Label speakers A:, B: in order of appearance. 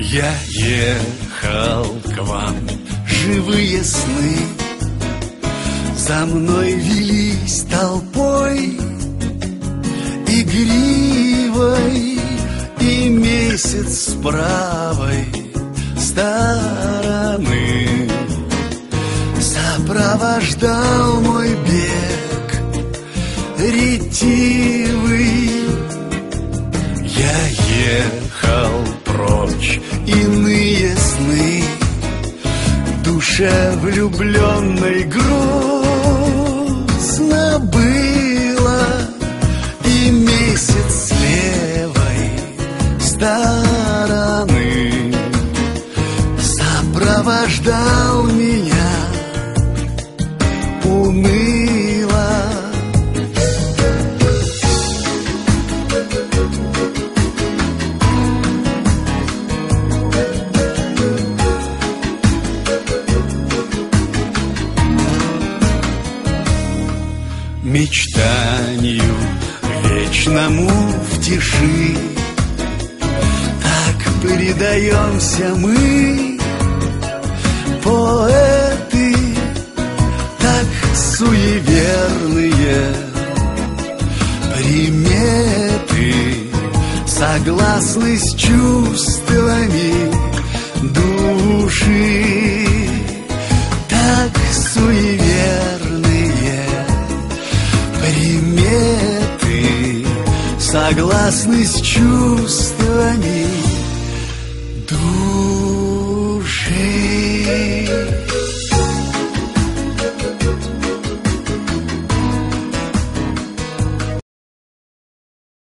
A: Я ехал к вам, живые сны. За мной велись толпой Игривой и месяц с правой стороны. Сопровождал мой бег ретивый. Я ехал прочь иные сны. Душе влюбленной грустно было. И месяц с левой стороны Сопровождал мечтанию вечному в тиши. Так предаемся мы, поэты, так суеверные приметы согласны с чувствами души. Так суеверные согласны с чувствами души.